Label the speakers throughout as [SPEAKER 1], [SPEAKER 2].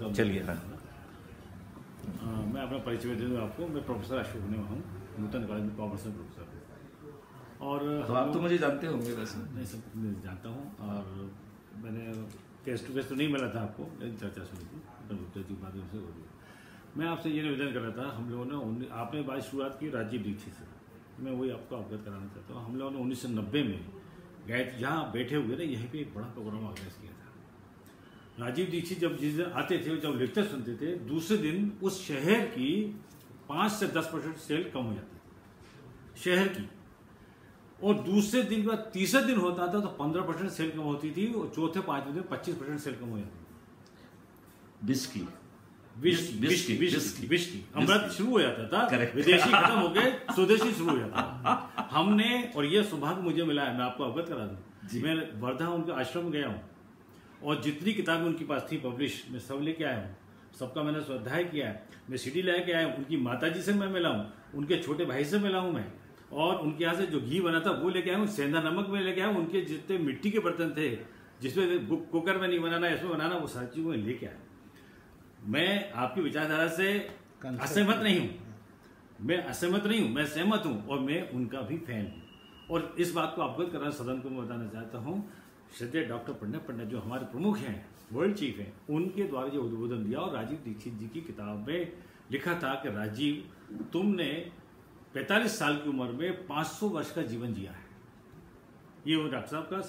[SPEAKER 1] चलिए हाँ।
[SPEAKER 2] मैं अपना परिचय दे दूँ आपको। मैं प्रोफेसर अशोक ने हूँ नूतन कॉलेज में कॉमर्स में प्रोफेसर हूँ। और
[SPEAKER 1] तो आप तो मुझे जानते होंगे वैसे।
[SPEAKER 2] मैं सब मैं जानता हूँ। और मैंने फेस टू फेस तो नहीं मिला था आपको लेकिन चर्चा सुनी थी। गुप्ता जी के माध्यम से हो रही मैं आपसे ये निवेदन कर रहा था हम लोगों ने आपने बात शुरुआत की राजीव दीक्षित से। मैं वही आपको अवगत कराना चाहता हूँ। हम लोगों ने उन्नीस सौ नब्बे में गए जहाँ बैठे हुए थे यहीं पर एक बड़ा प्रोग्राम ऑर्गेनाइज किया था। राजीव दीक्षित जब जिस दिन आते थे जब लेक्चर सुनते थे दूसरे दिन उस शहर की पाँच से दस परसेंट सेल कम हो जाती थी। शहर की। और दूसरे दिन के तीसरे दिन होता था तो पंद्रह परसेंट सेल कम होती थी और चौथे पाँचवें दिन पच्चीस परसेंट सेल कम हो जाती थी।
[SPEAKER 1] बिस्की।
[SPEAKER 2] विस्की अमृत शुरू हो जाता था विदेशी खत्म हो गए स्वदेशी शुरू हो जाता था। हमने और यह सौभाग्य मुझे मिला है मैं आपको अवगत करा दूँ। मैं वर्धा उनके आश्रम गया हूँ। और जितनी किताबें उनके पास थी पब्लिश मैं सब लेके आया हूँ। सबका मैंने स्वाध्याय किया है। मैं सिटी लेके आया हूँ। उनकी माता जी से मैं मिला हूँ। उनके छोटे भाई से मिला हूँ मैं। और उनके यहाँ से जो घी बना था वो लेके आया हूँ। सेंधा नमक में लेके आया हूँ। उनके जितने मिट्टी के बर्तन थे जिसमें कु- कुकर में नहीं बनाना इसमें बनाना वो सारी चीज़ें मैं लेके आया मैं आपकी विचारधारा से असहमत नहीं हूँ। मैं असहमत नहीं हूँ। मैं सहमत हूँ और मैं उनका भी फ़ैन हूँ। और इस बात को अवगत करना सदन को मैं बताना चाहता हूँ श्रद्धेय डॉक्टर पंडित पंडित जो हमारे प्रमुख हैं वर्ल्ड चीफ हैं उनके द्वारा जो उद्बोधन दिया और राजीव दीक्षित जी की किताब में लिखा था कि राजीव तुमने 45 साल की उम्र में 500 वर्ष का जीवन जिया है। ये वो डॉक्टर साहब का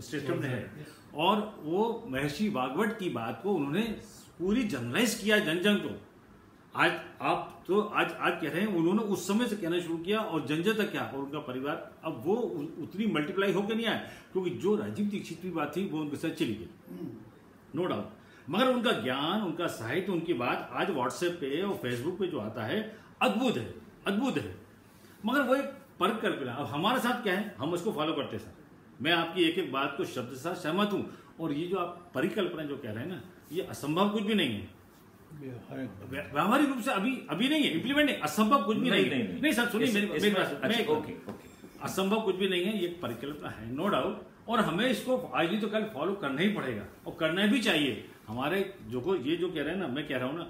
[SPEAKER 2] स्टेटमेंट है। और वो महर्षि भागवत की बात को उन्होंने पूरी जनरलाइज किया जन जन को। आज आप तो आज आज कह रहे हैं, उन्होंने उस समय से कहना शुरू किया और जन जन तक क्या और उनका परिवार, अब वो उतनी मल्टीप्लाई होकर नहीं आया क्योंकि जो राजीव दीक्षित की बात थी, वो उनके साथ चली गई। नो डाउट मगर उनका ज्ञान, उनका साहित्य, उनकी बात आज व्हाट्सएप पे और फेसबुक पे जो आता है, अद्भुत है अद्भुत है। मगर वो एक परक कल्पना अब हमारे साथ क्या है? हम उसको फॉलो करते सर मैं आपकी एक एक बात को शब्द साथ सहमत हूँ। और ये जो आप परिकल्पना जो कह रहे हैं ना, ये असंभव कुछ भी नहीं है। व्यावहारिक रूप से अभी अभी नहीं है इम्प्लीमेंट नहीं असंभव कुछ भी नहीं,
[SPEAKER 1] नहीं, नहीं।
[SPEAKER 2] सर सुनिए मेरी मेरी बात
[SPEAKER 1] अच्छा, ओके, ओके।
[SPEAKER 2] असंभव कुछ भी नहीं है ये परिकल्पना है नो डाउट और हमें इसको आज नहीं तो कल फॉलो करना ही पड़ेगा और करना भी चाहिए। हमारे जो को ये जो कह रहे हैं ना मैं कह रहा हूँ ना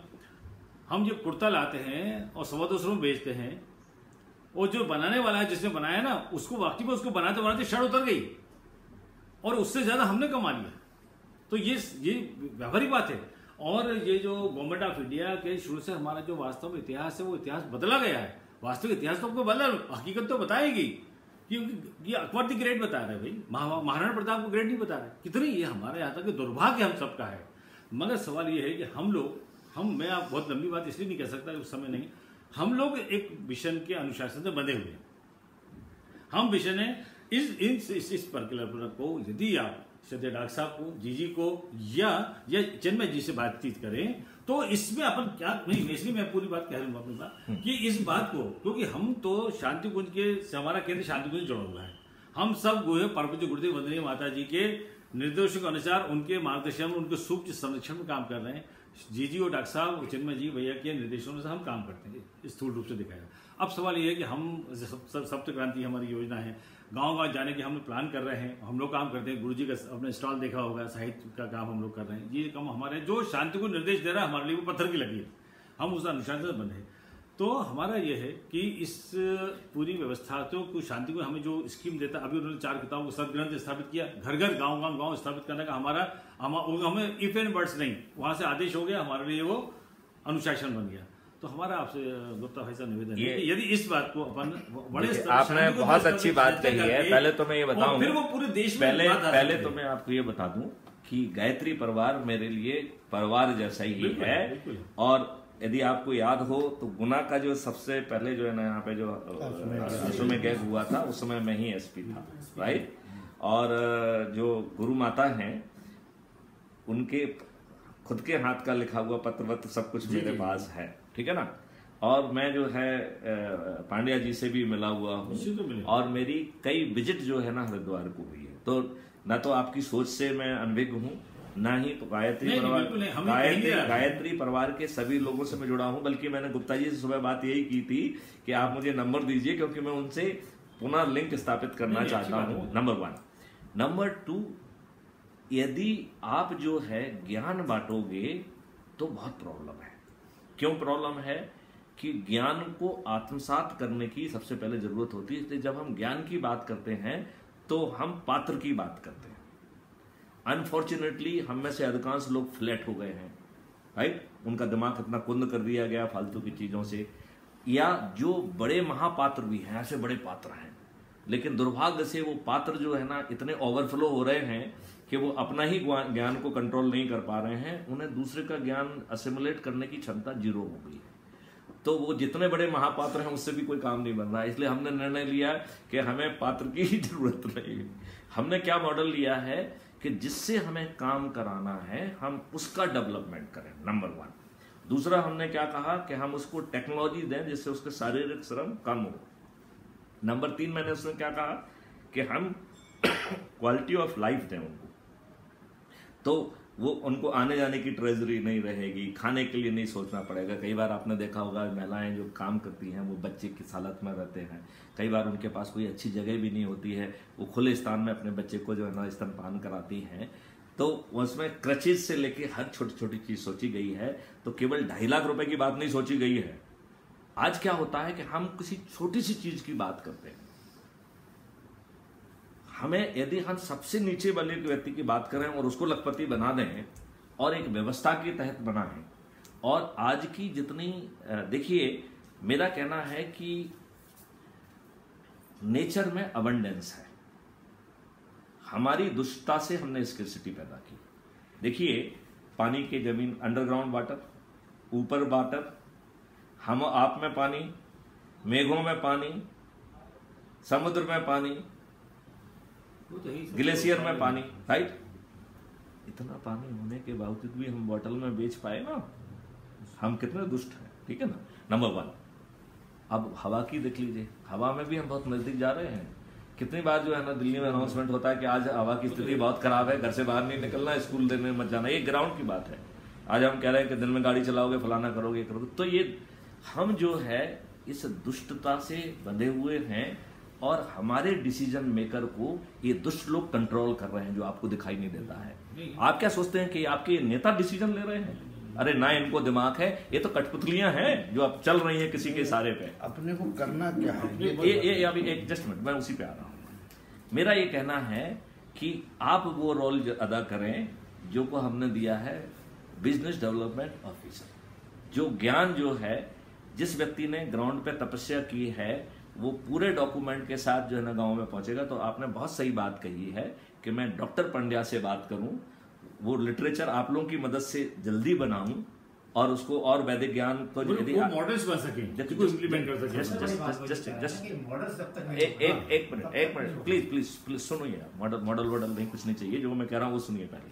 [SPEAKER 2] हम जो कुर्ता लाते हैं और सवा दो सौ में बेचते हैं और जो बनाने वाला है जिसने बनाया ना उसको वाकई में उसको बनाते बनाते शर्ट उतर गई और उससे ज़्यादा हमने कमा लिया। तो ये ये व्यावहारिक बात है। और ये जो गवर्नमेंट ऑफ़ इंडिया के शुरू से हमारा जो वास्तव इतिहास है वो इतिहास बदला गया है। वास्तविक इतिहास तो आपको बदला हकीकत तो बताएगी। क्योंकि ये अकबर दी ग्रेट बता रहे भाई। महाराणा प्रताप को ग्रेट नहीं बता रहे। कितनी ये हमारे यहाँ तक दुर्भाग्य हम सबका है। मगर सवाल ये है कि हम लोग हम मैं आप बहुत लंबी बात इसलिए नहीं कह सकता उस समय नहीं। हम लोग एक मिशन के अनुशासन से बंधे हुए हैं। हम विषय ने इस इस इस, इस परिकल्पना को यदि आप श्रद्धेय डॉक्टर साहब को जीजी को या या चिन्मय जी से बातचीत करें तो इसमें अपन क्या नहीं इसलिए मैं पूरी बात कह रहा हूँ अपनी बात कि इस बात को क्योंकि हम तो शांति कुंज के हमारा केंद्र शांति कुंज जुड़ा हुआ है। हम सब गोहे पार्वती गुरुदेव वंदनीय माता जी के निर्देशों के अनुसार उनके मार्गदर्शन में उनके सूक्ष्म संरक्षण में काम कर रहे हैं। जीजी और डॉक्टर साहब और चिन्मय जी भैया के निर्देशों से हम काम करते हैं स्थूल रूप से दिखाया अब सवाल ये है कि हम सब- सप्त क्रांति हमारी योजना है गाँव गाँव जाने के हम प्लान कर रहे हैं, हम लोग काम करते हैं गुरु जी का अपने स्टॉल देखा होगा, साहित्य का काम हम लोग कर रहे हैं, ये काम हमारे जो शांति को निर्देश दे रहा है, हमारे लिए वो पत्थर की लगी है। हम उस अनुशासन बंधे हैं। तो हमारा यह है कि इस पूरी व्यवस्था तो कुछ शांति को हमें जो स्कीम देता अभी उन्होंने चार किताबों को सब ग्रंथ स्थापित किया घर घर गाँव गाँव गाँव स्थापित करने का हमारा हमा- हमें इफ़ एंड बर्ड्स नहीं वहाँ से आदेश हो गया हमारे लिए वो अनुशासन बन गया। तो हमारा आपसे गुप्ता भाई साहब निवेदन है यदि इस बात को अपन बड़े
[SPEAKER 1] आपने बहुत अच्छी बात कही है। पहले तो मैं ये बताऊँ
[SPEAKER 2] फिर वो पूरे देश में
[SPEAKER 1] पहले पहले तो मैं आपको ये बता दूँ कि गायत्री परिवार मेरे लिए परिवार जैसा ही है और यदि आपको याद हो तो गुना का जो सबसे पहले जो है ना यहाँ पे जो अश्वमेध गैस हुआ था उस समय मैं ही एसपी था राइट और जो गुरु माता हैं उनके खुद के हाथ का लिखा हुआ पत्र वत्र सब कुछ मेरे पास है ठीक है ना? और मैं जो है पांड्या जी से भी मिला हुआ हूँ और मेरी कई विज़िट जो है ना हरिद्वार को हुई है। तो न तो आपकी सोच से मैं अनभिज्ञ हूँ ना ही तो गायत्री
[SPEAKER 2] नहीं, नहीं,
[SPEAKER 1] परिवार गायत्री गायत्री परिवार के सभी लोगों से मैं जुड़ा हूँ बल्कि मैंने गुप्ता जी से सुबह बात यही की थी कि आप मुझे नंबर दीजिए क्योंकि मैं उनसे पुनः लिंक स्थापित करना चाहता हूँ। नंबर वन नंबर टू यदि आप जो है ज्ञान बांटोगे तो बहुत प्रॉब्लम है। क्यों प्रॉब्लम है? कि ज्ञान को आत्मसात करने की सबसे पहले ज़रूरत होती है। इसलिए जब हम ज्ञान की बात करते हैं तो हम पात्र की बात करते हैं। अनफॉर्चुनेटली हम में से अधिकांश लोग फ्लैट हो गए हैं राइट उनका दिमाग इतना कुंद कर दिया गया फालतू की चीज़ों से। या जो बड़े महापात्र भी हैं, ऐसे बड़े पात्र हैं, लेकिन दुर्भाग्य से वो पात्र जो है ना, इतने ओवरफ्लो हो रहे हैं कि वो अपना ही ज्ञान को कंट्रोल नहीं कर पा रहे हैं। उन्हें दूसरे का ज्ञान असिमुलेट करने की क्षमता ज़ीरो हो गई है। तो वो जितने बड़े महापात्र हैं, उससे भी कोई काम नहीं बन रहा है। इसलिए हमने निर्णय लिया कि हमें पात्र की ज़रूरत नहीं हमने क्या मॉडल लिया है? कि जिससे हमें काम कराना है, हम उसका डेवलपमेंट करें नंबर वन दूसरा, हमने क्या कहा कि हम उसको टेक्नोलॉजी दें जिससे उसके शारीरिक श्रम कम हो। नंबर तीन, मैंने उसने क्या कहा कि हम क्वालिटी ऑफ़ लाइफ दें उनको। तो वो उनको आने जाने की ट्रेजरी नहीं रहेगी, खाने के लिए नहीं सोचना पड़ेगा। कई बार आपने देखा होगा, महिलाएँ जो काम करती हैं, वो बच्चे की हालत में रहते हैं। कई बार उनके पास कोई अच्छी जगह भी नहीं होती है, वो खुले स्थान में अपने बच्चे को जो है ना, स्तनपान कराती हैं। तो उसमें क्रचेज से लेके हर छोटी छोटी चीज़ सोची गई है तो केवल ढाई लाख रुपए की बात नहीं सोची गई है। आज क्या होता है कि हम किसी छोटी सी चीज़ की बात करते हैं। हमें यदि हम सबसे नीचे वाले व्यक्ति की बात करें और उसको लखपति बना दें और एक व्यवस्था के तहत बनाएँ, और आज की जितनी देखिए, मेरा कहना है कि नेचर में अबंडेंस है। हमारी दुष्टता से हमने स्किरसिटी पैदा की। देखिए, पानी के ज़मीन अंडरग्राउंड वाटर ऊपर वाटर हम आप में पानी, मेघों में पानी, समुद्र में पानी ग्लेशियर में पानी राइट इतना पानी होने के बावजूद भी हम बॉटल में बेच पाए ना हम कितने दुष्ट हैं ठीक है ना? नंबर वन अब हवा की देख लीजिए हवा में भी हम बहुत नज़दीक जा रहे हैं। कितनी बार जो है ना दिल्ली में अनाउंसमेंट होता है कि आज हवा की स्थिति बहुत खराब है घर से बाहर नहीं निकलना स्कूल देने मत जाना ये ग्राउंड की बात है। आज हम कह रहे हैं कि दिन में गाड़ी चलाओगे फलाना करोगे करोगे। तो ये हम जो है इस दुष्टता से बंधे हुए हैं और हमारे डिसीज़न मेकर को ये दुष्ट लोग कंट्रोल कर रहे हैं जो आपको दिखाई नहीं देता है। आप क्या सोचते हैं कि आपके नेता डिसीज़न ले रहे हैं? अरे ना इनको दिमाग है। ये तो कठपुतलियाँ हैं जो अब चल रही हैं किसी के सारे पे।
[SPEAKER 3] अपने को करना क्या है?
[SPEAKER 1] ये ये, ये अभी एक जस्ट मिनट मैं उसी पे आ रहा हूँ। मेरा ये कहना है कि आप वो रोल अदा करें जो को हमने दिया है बिज़नेस डेवलपमेंट ऑफिसर जो ज्ञान जो है जिस व्यक्ति ने ग्राउंड पे तपस्या की है वो पूरे डॉक्यूमेंट के साथ जो है ना गाँव में पहुंचेगा। तो आपने बहुत सही बात कही है कि मैं डॉक्टर पंड्या से बात करूँ वो लिटरेचर आप लोगों की मदद से जल्दी बनाऊँ और उसको और वैदिक ज्ञान को
[SPEAKER 2] यदि मॉडल्स बन सके इम्प्लीमेंट कर सके। जस्ट जस्ट जस्ट
[SPEAKER 1] जस्ट एक एक मिनट एक मिनट प्लीज़ प्लीज़ प्लीज़ सुनिए मॉडल मॉडल वॉडल नहीं कुछ नहीं चाहिए जो मैं कह रहा हूँ वो सुनिए पहले।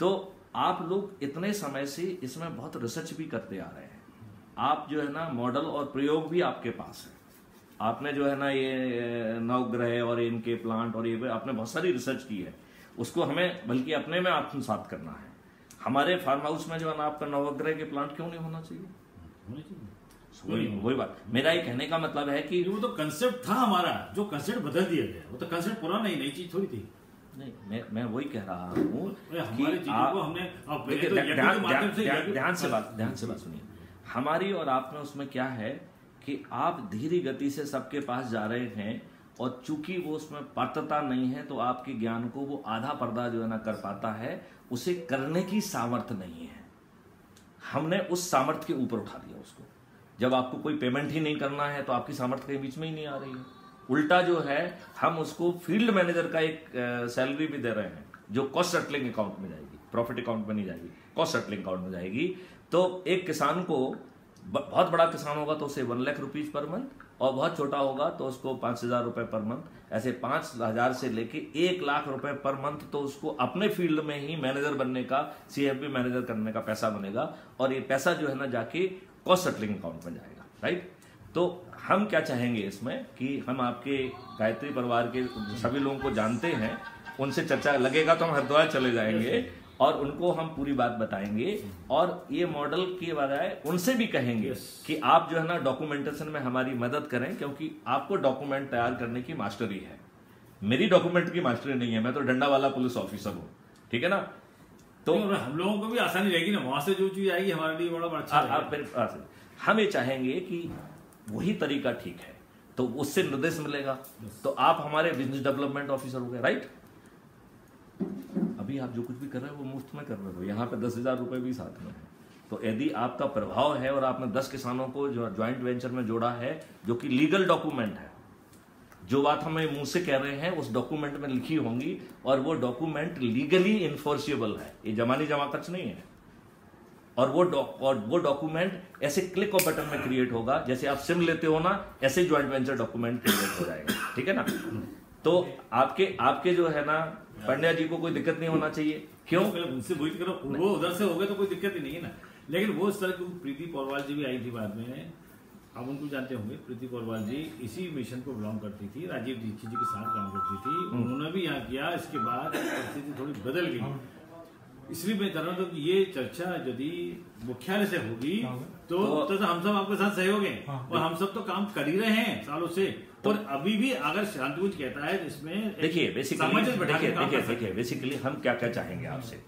[SPEAKER 1] तो आप लोग इतने समय से इसमें बहुत रिसर्च भी करते आ रहे हैं। आप जो है ना मॉडल और प्रयोग भी आपके पास है। आपने जो है ना ये नवग्रह और इनके प्लांट और ये आपने बहुत सारी रिसर्च की है। उसको हमें बल्कि अपने में आत्मसात करना है। हमारे फार्म हाउस में जो है ना आपका नवग्रह के प्लांट क्यों नहीं होना चाहिए? वही वही बात। मेरा ये कहने का मतलब है कि
[SPEAKER 2] वो तो कंसेप्ट था हमारा जो कंसेप्ट बदल दिया गया। वो तो कंसेप्ट पुराना ही नई चीज़ थोड़ी थी।
[SPEAKER 1] नहीं मैं मैं वही कह रहा हूँ हमने ध्यान से बात ध्यान से बात सुनिए। हमारी और आप में उसमें क्या है कि आप धीरे गति से सबके पास जा रहे हैं और चूँकि वो उसमें पात्रता नहीं है तो आपके ज्ञान को वो आधा पर्दा जो है ना कर पाता है, उसे करने की सामर्थ्य नहीं है। हमने उस सामर्थ्य के ऊपर उठा दिया उसको। जब आपको कोई पेमेंट ही नहीं करना है तो आपकी सामर्थ्य के बीच में ही नहीं आ रही है। उल्टा जो है, हम उसको फ़ील्ड मैनेजर का एक सैलरी भी दे रहे हैं, जो कॉस्ट सेटलिंग अकाउंट में जाएगी प्रॉफिट अकाउंट में नहीं जाएगी कॉस्ट सेटलिंग अकाउंट में जाएगी। तो एक किसान को बहुत बड़ा किसान होगा तो उसे one lakh rupees per month और बहुत छोटा होगा तो उसको पाँच हज़ार रुपए पर मंथ। ऐसे पाँच हज़ार से लेके एक लाख रुपए पर मंथ तो उसको अपने फ़ील्ड में ही मैनेजर बनने का सीएफबी मैनेजर करने का पैसा बनेगा और ये पैसा जो है ना जाके कॉस्ट सेटलिंग अकाउंट में जाएगा राइट तो हम क्या चाहेंगे इसमें कि हम आपके गायत्री परिवार के सभी लोगों को जानते हैं, उनसे चर्चा लगेगा तो हम हरिद्वार चले जाएँगे। और उनको हम पूरी बात बताएँगे और ये मॉडल के बजाय उनसे भी कहेंगे कि आप जो है ना डॉक्यूमेंटेशन में हमारी मदद करें क्योंकि आपको डॉक्यूमेंट तैयार करने की मास्टरी है। मेरी डॉक्यूमेंट की मास्टरी नहीं है मैं तो डंडा वाला पुलिस ऑफिसर हूँ ठीक है ना? तो
[SPEAKER 2] हम लोगों को भी आसानी रहेगी ना वहाँ से जो चीज़ आएगी हमारे लिए बड़ा अच्छा
[SPEAKER 1] आप हम ये चाहेंगे कि वही तरीका ठीक है तो उससे निर्देश मिलेगा। तो आप हमारे बिज़नेस डेवलपमेंट ऑफिसर हो गए राइट अभी आप जो कुछ भी कर रहे हो, वो मुफ़्त में कर रहे हो। यहाँ पे दस हज़ार रुपए भी साथ में है। तो यदि आपका प्रभाव है और आपने दस किसानों को जो ज्वाइंट वेंचर में जोड़ा है, जो कि लीगल डॉक्यूमेंट है, जो बात हमें मुँह से कह रहे हैं, उस डॉक्यूमेंट में लिखी होंगी और वो डॉक्यूमेंट लीगली इन्फोर्सिबल है। ये जमानी जमाकच नहीं है। और वो और वो डॉक्यूमेंट ऐसे क्लिक और बटन में क्रिएट होगा, जैसे आप सिम लेते हो ना, ऐसे ज्वाइंट वेंचर डॉक्यूमेंट क्रिएट हो जाएगा। ठीक है ना? तो आपके आपके जो है ना पंड्या जी को कोई दिक्कत नहीं होना चाहिए। क्यों?
[SPEAKER 2] उनसे वही करो। वो उधर से हो गए तो कोई दिक्कत ही नहीं है ना। लेकिन वो इस तरह की प्रीति पौरवाल जी भी आई थी बाद में। आप उनको जानते होंगे प्रीति पौरवाल जी इसी मिशन को बिलोंग करती थी राजीव दीक्षित जी के साथ काम करती थी।
[SPEAKER 1] हम्म।
[SPEAKER 2] उन्होंने भी यहाँ किया इसके बाद परिस्थिति थोड़ी बदल गई। इसलिए मैं कह रहा हूँ कि ये चर्चा यदि मुख्यालय से होगी तो
[SPEAKER 1] तो-
[SPEAKER 2] तो, तो हम सब आपके साथ सहयोग हैं और हम सब तो काम कर ही रहे हैं सालों से। और अभी भी अगर शांतिकुंज कहता है इसमें
[SPEAKER 1] देखिए बेसिकली देखिए देखिए देखिए बेसिकली हम क्या क्या चाहेंगे आपसे?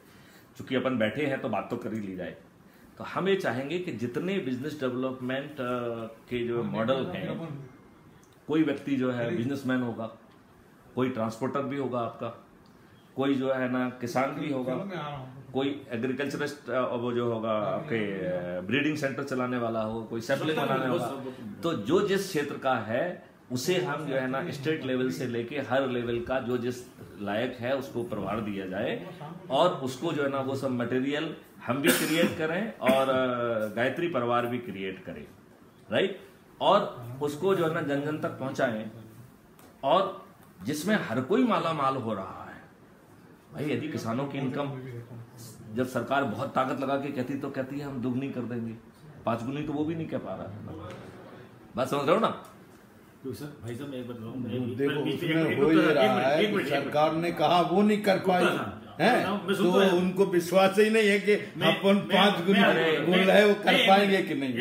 [SPEAKER 1] चूँकि अपन बैठे हैं तो बात तो कर ही ली जाए। तो हम ये चाहेंगे कि जितने बिज़नेस डेवलपमेंट के जो मॉडल हैं कोई व्यक्ति जो है बिजनेसमैन होगा कोई ट्रांसपोर्टर भी होगा आपका कोई जो है ना किसान भी होगा कोई एग्रीकल्चरिस्ट वो जो होगा आपके ब्रीडिंग सेंटर चलाने वाला हो कोई सैपलिंग
[SPEAKER 2] सबका
[SPEAKER 1] बनाने
[SPEAKER 2] वो
[SPEAKER 1] होगा तो जो जिस क्षेत्र का है उसे हम जो है ना स्टेट लेवल से लेके हर लेवल का जो जिस लायक है उसको प्रभार दिया जाए। और उसको जो है ना वो सब मटेरियल हम भी क्रिएट करें और गायत्री परिवार भी क्रिएट करें। राइट और उसको जो है ना जन जन तक पहुंचाएँ। और जिसमें हर कोई माला माल हो रहा है भाई यदि किसानों की इनकम जब सरकार बहुत ताकत लगा के कहती तो कहती है हम दुगनी कर देंगे। पाँच गुनी तो वो भी नहीं कह पा रहा है। बात समझ रहे हो ना?
[SPEAKER 2] तो भाई साहब एक
[SPEAKER 3] हो है
[SPEAKER 2] मिनट।
[SPEAKER 3] सरकार ने कहा वो नहीं कर पाई। है? तो
[SPEAKER 2] तो।
[SPEAKER 3] उनको विश्वास ही नहीं है कि अपन पाँच गुनी बोल रहे हैं वो
[SPEAKER 2] नहीं,
[SPEAKER 3] कर पाएँगे कि नहीं?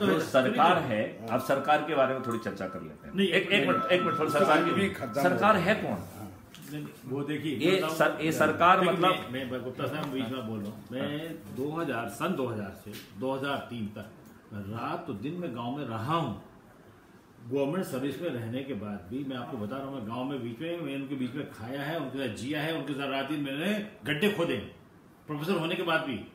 [SPEAKER 1] जो सरकार है अब सरकार के बारे में थोड़ी चर्चा कर लेते हैं। एक एक मिनट एक मिनट थोड़ी सरकार की सरकार
[SPEAKER 3] है
[SPEAKER 1] कौन?
[SPEAKER 2] वो देखिए
[SPEAKER 1] ये सर- ये सरकार मतलब-
[SPEAKER 2] मैं, गुप्ता साहब बीच में बोल रहा हूँ। मैं 2000 सन 2000 से 2003 तक रात तो दिन में गाँव में रहा हूँ। गवर्नमेंट सर्विस में रहने के बाद भी मैं आपको बता रहा हूँ मैं गाँव में बीच में मैं उनके बीच में खाया है उनके साथ जिया है उनके साथ रात दिन मैंने गड्ढे खोदे। प्रोफेसर होने के बाद भी।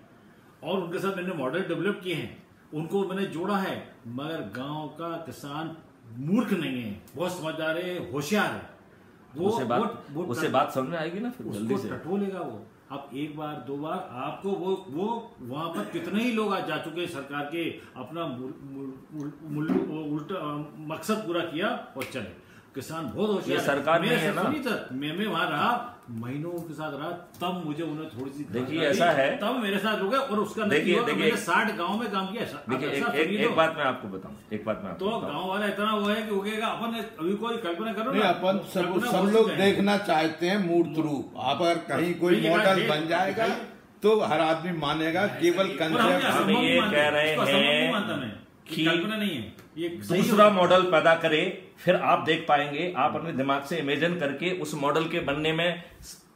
[SPEAKER 2] और उनके साथ मैंने मॉडल डेवलप किए हैं। उनको मैंने जोड़ा है मगर गाँव का किसान मूर्ख नहीं है बहुत समझदार है होशियार है। वो
[SPEAKER 1] उसे बात
[SPEAKER 2] वो- वो
[SPEAKER 1] उसे बात समझ में आएगी ना फिर जल्दी
[SPEAKER 2] से।
[SPEAKER 1] से
[SPEAKER 2] टटोलेगा वो। अब एक बार दो बार आपको वो वो वहाँ पर कितने ही लोग आज जा चुके हैं सरकार के अपना मुल- मुल- मुल- उल्टा मकसद पूरा किया और चले। किसान बहुत होशियार
[SPEAKER 1] सरकार
[SPEAKER 2] मैं
[SPEAKER 1] है ना।
[SPEAKER 2] मैं मैं वहाँ रहा महीनों के साथ रहा तब मुझे उन्हें थोड़ी सी
[SPEAKER 1] देखिए, ऐसा है।
[SPEAKER 2] तब मेरे साथ रुके और उसका
[SPEAKER 1] देखिए,
[SPEAKER 2] देखिए। साठ गाँव में काम किया आप
[SPEAKER 1] देखिए एक, एक, एक। बात मैं आपको बताऊँ एक बात मैं
[SPEAKER 2] तो गाँव वाला इतना वो है कि वो कहेगा अपन अभी कोई कल्पना करो
[SPEAKER 3] नहीं
[SPEAKER 2] ना।
[SPEAKER 3] अपन सब सब लोग देखना चाहते हैं मूर्त रूप अगर कहीं कोई मॉडल बन जाएगा तो हर आदमी मानेगा केवल कंसेप्ट
[SPEAKER 1] हम ये कह रहे हैं
[SPEAKER 2] कल्पना नहीं है। ये
[SPEAKER 1] दूसरा मॉडल पैदा करे फिर आप देख पाएँगे आप अपने दिमाग से इमेजिन करके उस मॉडल के बनने में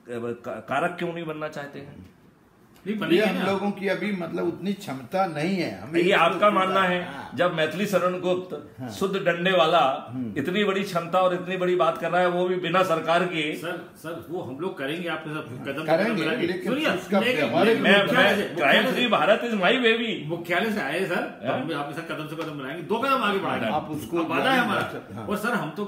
[SPEAKER 1] कारक क्यों नहीं बनना चाहते हैं?
[SPEAKER 3] ये हम लोगों की अभी मतलब उतनी क्षमता नहीं है। हमें
[SPEAKER 1] ये आपका मानना है
[SPEAKER 3] हाँ।
[SPEAKER 1] जब मैथिली शरण गुप्त शुद्ध डंडे वाला इतनी बड़ी क्षमता और इतनी बड़ी बात कर रहा है वो भी बिना सरकार के।
[SPEAKER 2] सर सर वो हम लोग करेंगे आपके साथ कदम से
[SPEAKER 3] करेंगे,
[SPEAKER 1] भारत इज़ माई बेबी
[SPEAKER 2] मुख्यालय से आए सर। हम आपके साथ कदम से कदम मिलाएँगे दो कदम आगे बढ़ाएँगे।
[SPEAKER 3] आप उसको
[SPEAKER 2] वादा है
[SPEAKER 3] हाँ।
[SPEAKER 2] हमारा। और सर हम तो